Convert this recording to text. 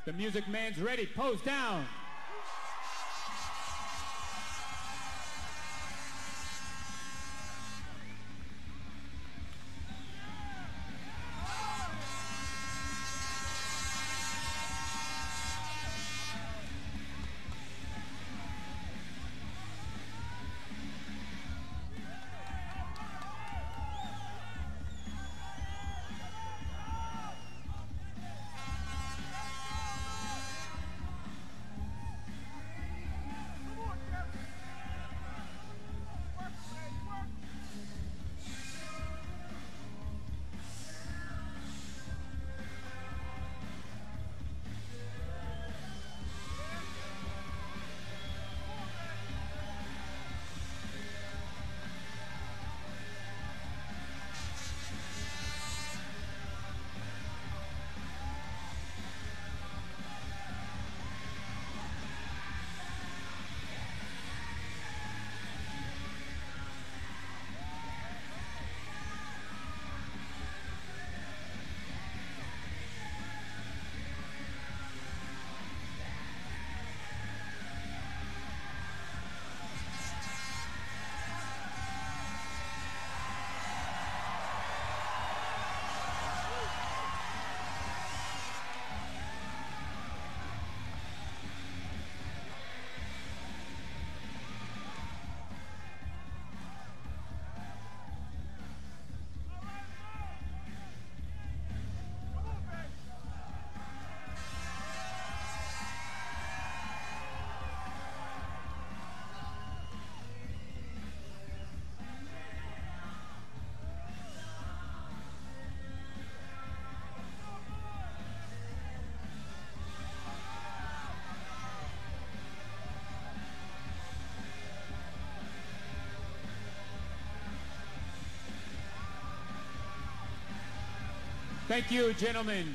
If the music man's ready, pose down. Thank you, gentlemen.